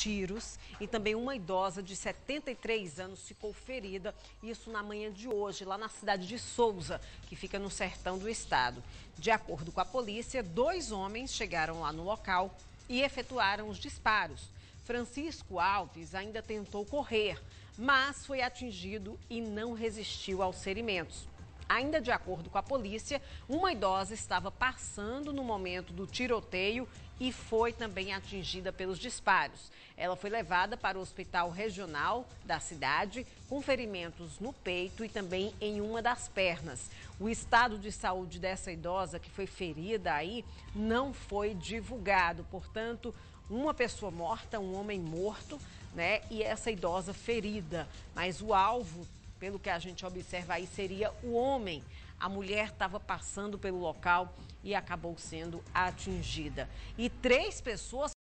tiros e também uma idosa de 73 anos ficou ferida, isso na manhã de hoje, lá na cidade de Souza, que fica no sertão do estado. De acordo com a polícia, dois homens chegaram lá no local e efetuaram os disparos. Francisco Alves ainda tentou correr, mas foi atingido e não resistiu aos ferimentos. Ainda de acordo com a polícia, uma idosa estava passando no momento do tiroteio e foi também atingida pelos disparos. Ela foi levada para o hospital regional da cidade com ferimentos no peito e também em uma das pernas. O estado de saúde dessa idosa que foi ferida aí não foi divulgado, portanto, uma pessoa morta, um homem morto, né? E essa idosa ferida. Mas o alvo pelo que a gente observa aí, seria o homem. A mulher estava passando pelo local e acabou sendo atingida. E três pessoas